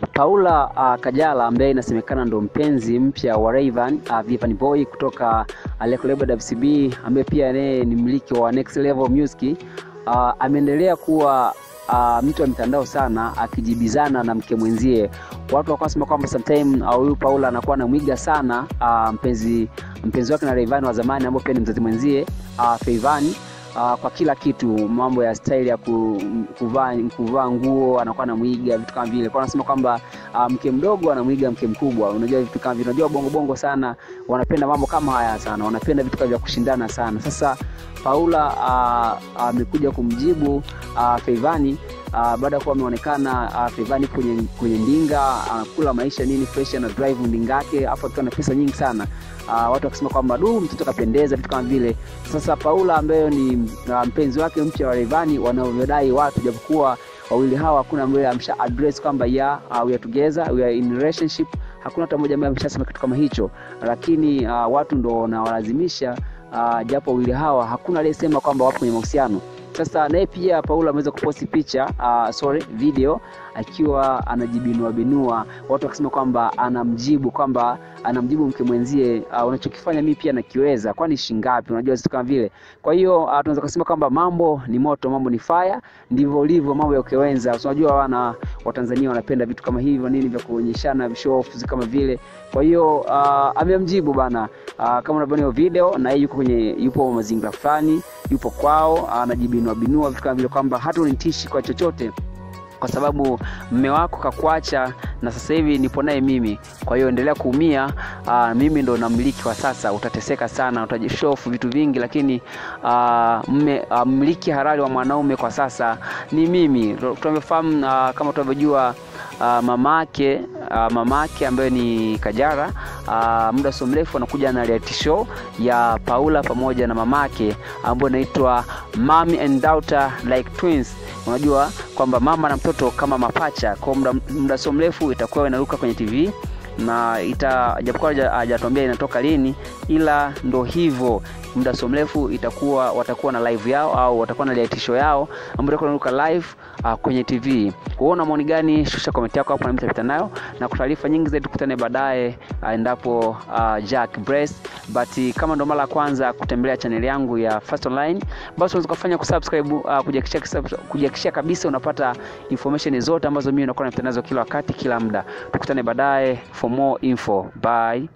Paula uh, Kajala ambaye inasemekana ndo mpenzi mpya wa Rayvanny uh, Vanny Boy kutoka uh, lebo WCB ambaye pia naye ni mmiliki wa Next Level Music uh, ameendelea kuwa uh, mtu wa mitandao sana akijibizana na mke mwenzie. Watu wakawa wanasema kwamba sometime uh, Paula anakuwa anamwiga sana uh, mpenzi mpenzi wake na Rayvanny wa zamani ambao pia ni mzazi mwenzie uh, Feivani uh, kwa kila kitu, mambo ya style ya kuvaa kuvaa nguo anakuwa anamwiga vitu kama vile. Kwa anasema kwamba uh, mke mdogo anamwiga mke mkubwa. Unajua vitu kama vile, unajua bongo bongo sana wanapenda mambo kama haya sana, wanapenda vitu vya kushindana sana. Sasa Paula amekuja uh, uh, kumjibu uh, Feivani uh, baada ya kuwa ameonekana uh, Fevani kwenye kwenye ndinga anakula uh, maisha nini fresh na drive ndinga yake, afu akiwa na pesa nyingi sana uh, watu wakisema kwamba du, mtoto kapendeza, vitu kama vile. Sasa Paula ambayo ni uh, mpenzi wake mpya wa Revani wanavyodai watu, japokuwa wawili hawa hakuna ambaye amsha address kwamba ya uh, we are together we are in relationship, hakuna hata mmoja ambaye ameshasema kitu kama hicho, lakini uh, watu ndo wanawalazimisha uh, japo wawili hawa hakuna aliyesema kwamba wapo kwenye mahusiano. Sasa naye pia Paula ameweza kuposti picha uh, sorry video akiwa anajibinua binua, watu wakisema kwamba anamjibu kwamba anamjibu mke mwenzie, uh, unachokifanya mimi pia nakiweza, kwani shingapi? Unajua vitu kama vile. Kwa hiyo uh, tunaweza kusema kwamba mambo ni moto, mambo ni fire, ndivyo ulivyo mambo ya ukewenza. Unajua wana Watanzania wanapenda vitu kama hivyo nini vya kuonyeshana show off kama vile. Kwa hiyo uh, amemjibu bana uh, kama unavyoona hiyo video, na yeye yuko kwenye yupo mazingira fulani, yupo kwao, anajibinua binua vitu kama vile kwamba hata unitishi kwa chochote kwa sababu mme wako kakuacha na sasa hivi nipo naye mimi. Kwa hiyo endelea kuumia. Aa, mimi ndo namiliki wa sasa, utateseka sana, utajishofu vitu vingi, lakini mme mmiliki halali wa mwanaume kwa sasa ni mimi. Tunavyofahamu kama tunavyojua mamake uh, mamake ambaye ni Kajara uh, muda sio mrefu anakuja na reality show ya Paula pamoja na mamake ambayo inaitwa Mommy and Daughter Like Twins. Unajua kwamba mama na mtoto kama mapacha. Kwa muda, muda sio mrefu itakuwa inaruka kwenye TV na ita japokuwa hajatuambia inatoka lini, ila ndo hivyo muda sio mrefu itakuwa watakuwa na live yao au watakuwa na liatisho yao ambayo itakuwa live uh, kwenye TV. Kuona maoni gani? Shusha comment yako hapo na mtapita nayo, na kwa taarifa nyingi zaidi tukutane baadaye uh, endapo uh, Jack Brace. But kama ndo mara ya kwanza kutembelea channel yangu ya fast Online, basi unaweza kufanya kusubscribe uh, kujakisha, kujakisha kabisa unapata information zote ambazo mimi nakuwa napita nazo kila wakati kila muda. Tukutane baadaye for more info. Bye.